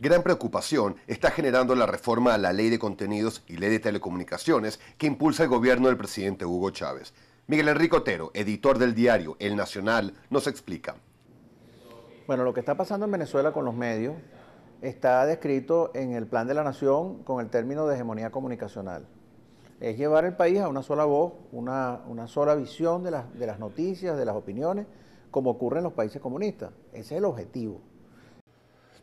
Gran preocupación está generando la reforma a la ley de contenidos y ley de telecomunicaciones que impulsa el gobierno del presidente Hugo Chávez. Miguel Enrique Otero, editor del diario El Nacional, nos explica. Bueno, lo que está pasando en Venezuela con los medios está descrito en el Plan de la Nación con el término de hegemonía comunicacional. Es llevar el país a una sola voz, una, una sola visión de las, de las noticias, de las opiniones, como ocurre en los países comunistas. Ese es el objetivo.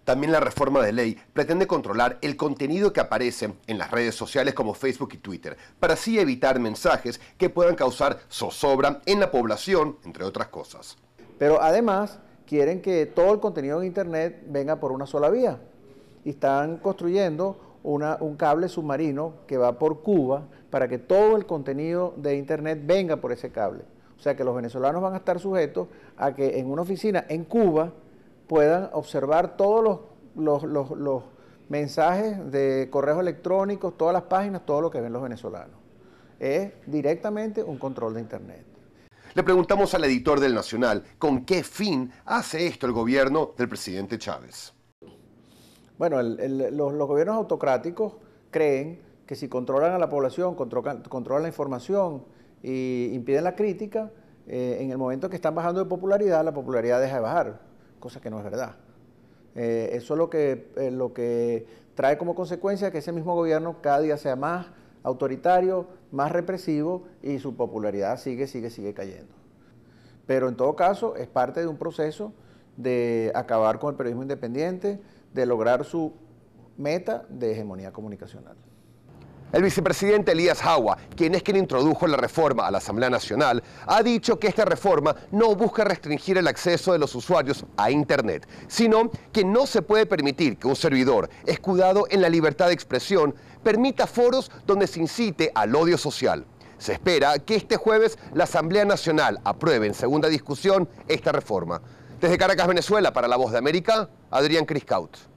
También la reforma de ley pretende controlar el contenido que aparece en las redes sociales como Facebook y Twitter, para así evitar mensajes que puedan causar zozobra en la población, entre otras cosas. Pero además quieren que todo el contenido en Internet venga por una sola vía. Y están construyendo un cable submarino que va por Cuba para que todo el contenido de Internet venga por ese cable. O sea que los venezolanos van a estar sujetos a que en una oficina en Cuba puedan observar todos los, mensajes de correos electrónicos, todas las páginas, todo lo que ven los venezolanos. Es directamente un control de Internet. Le preguntamos al editor del Nacional con qué fin hace esto el gobierno del presidente Chávez. Bueno, los, gobiernos autocráticos creen que si controlan a la población, controlan, la información e impiden la crítica, eh, en el momento que están bajando de popularidad, la popularidad deja de bajar cosa que no es verdad. Eh, eso es lo que, eh, lo que trae como consecuencia que ese mismo gobierno cada día sea más autoritario, más represivo y su popularidad sigue, sigue, sigue cayendo. Pero en todo caso es parte de un proceso de acabar con el periodismo independiente, de lograr su meta de hegemonía comunicacional. El vicepresidente Elías Jawa, quien es quien introdujo la reforma a la Asamblea Nacional, ha dicho que esta reforma no busca restringir el acceso de los usuarios a Internet, sino que no se puede permitir que un servidor, escudado en la libertad de expresión, permita foros donde se incite al odio social. Se espera que este jueves la Asamblea Nacional apruebe en segunda discusión esta reforma. Desde Caracas, Venezuela, para La Voz de América, Adrián Criscaut.